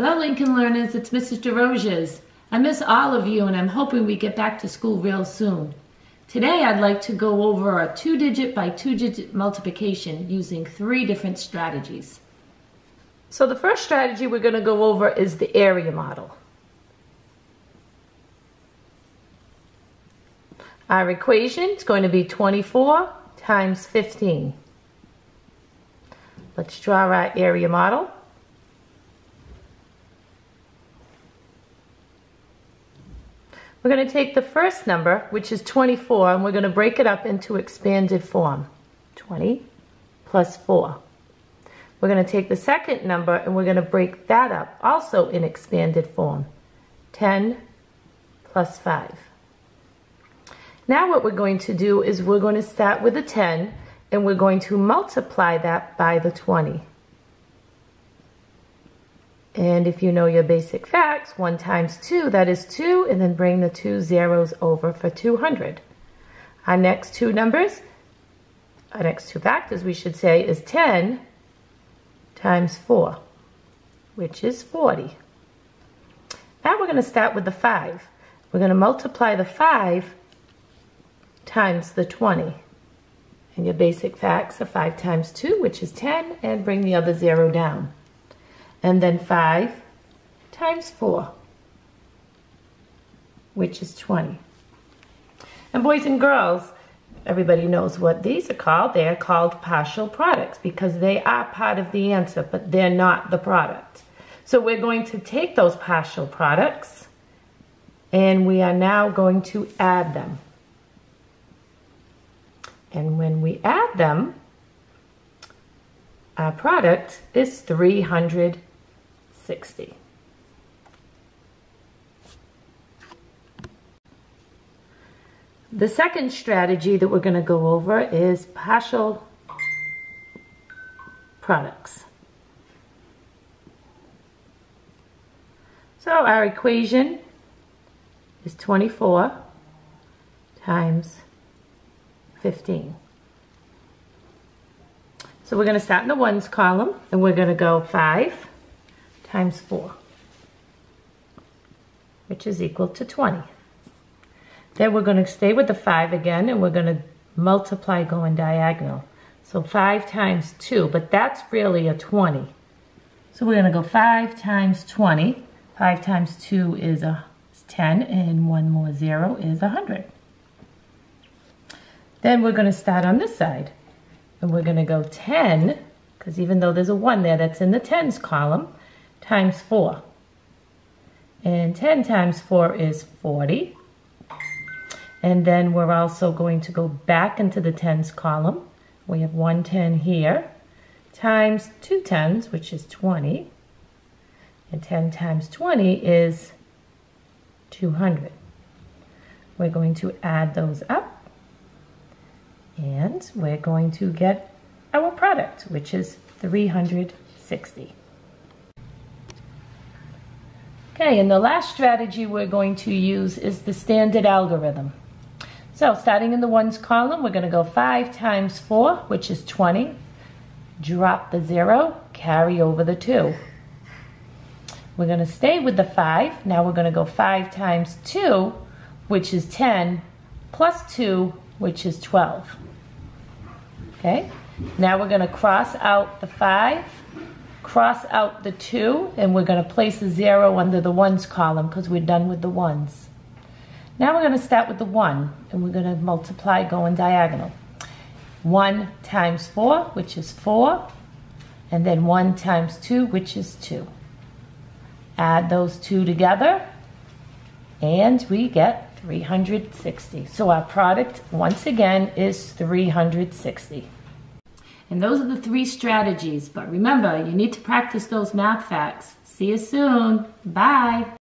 Hello, Lincoln learners. It's Mrs. Desrosiers. I miss all of you, and I'm hoping we get back to school real soon. Today, I'd like to go over a two-digit by two-digit multiplication using three different strategies. So the first strategy we're going to go over is the area model. Our equation is going to be 24 times 15. Let's draw our area model. We're going to take the first number, which is 24, and we're going to break it up into expanded form. 20 plus 4. We're going to take the second number and we're going to break that up, also in expanded form. 10 plus 5. Now what we're going to do is we're going to start with a 10 and we're going to multiply that by the 20. And if you know your basic facts, 1 times 2, that is 2, and then bring the two zeros over for 200. Our next two numbers, our next two factors, we should say, is 10 times 4, which is 40. Now we're going to start with the 5. We're going to multiply the 5 times the 20. And your basic facts are 5 times 2, which is 10, and bring the other zero down and then 5 times 4, which is 20. And boys and girls, everybody knows what these are called. They are called partial products because they are part of the answer, but they're not the product. So we're going to take those partial products and we are now going to add them. And when we add them, our product is 300 60. The second strategy that we're going to go over is partial products. So our equation is 24 times 15. So we're going to start in the ones column and we're going to go 5 times 4, which is equal to 20. Then we're going to stay with the 5 again, and we're going to multiply going diagonal. So 5 times 2, but that's really a 20. So we're going to go 5 times 20. 5 times 2 is a 10, and one more 0 is 100. Then we're going to start on this side. And we're going to go 10, because even though there's a 1 there, that's in the tens column times 4. And 10 times 4 is 40. And then we're also going to go back into the tens column. We have 110 here times two tens, which is 20. And 10 times 20 is 200. We're going to add those up. And we're going to get our product, which is 360. Okay, and the last strategy we're going to use is the standard algorithm. So starting in the ones column, we're going to go 5 times 4, which is 20. Drop the 0, carry over the 2. We're going to stay with the 5. Now we're going to go 5 times 2, which is 10, plus 2, which is 12. Okay, now we're going to cross out the 5 cross out the 2 and we're going to place a 0 under the ones column because we're done with the ones. Now we're going to start with the 1 and we're going to multiply going diagonal. 1 times 4 which is 4 and then 1 times 2 which is 2. Add those two together and we get 360. So our product once again is 360. And those are the three strategies. But remember, you need to practice those math facts. See you soon. Bye.